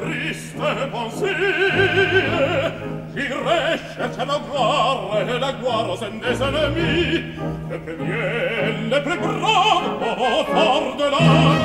triste pensier Qui resce c'è la guerra e la guerra se ne se ne mi E premie le plus bravo oh, fort de l'art